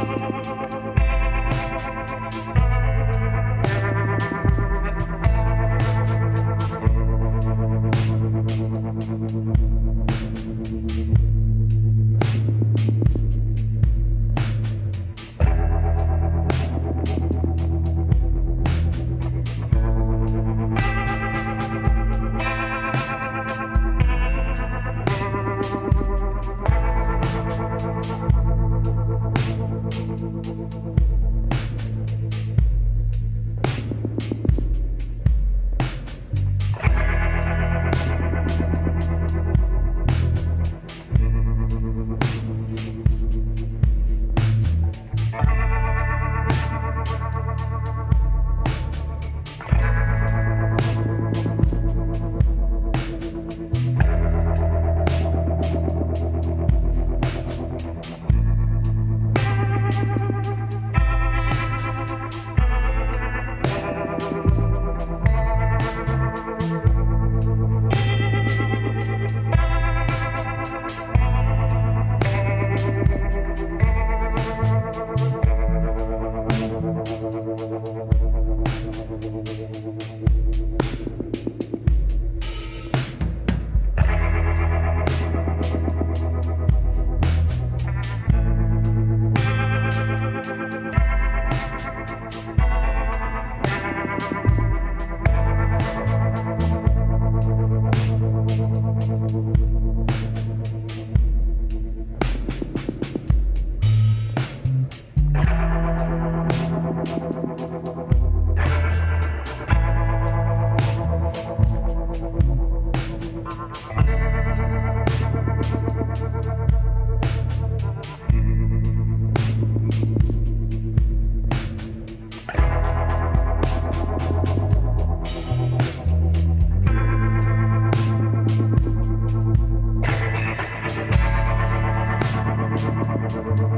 Thank you. Thank you. Gracias.